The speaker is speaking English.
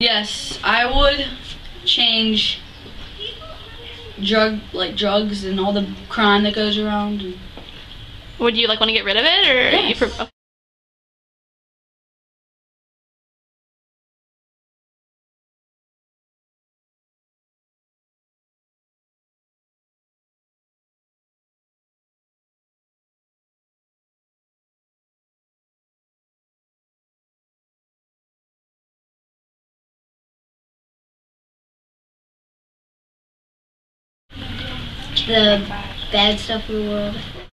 Yes, I would change drug like drugs and all the crime that goes around. And Would you like want to get rid of it, or you Yes. Oh. The bad stuff in the world.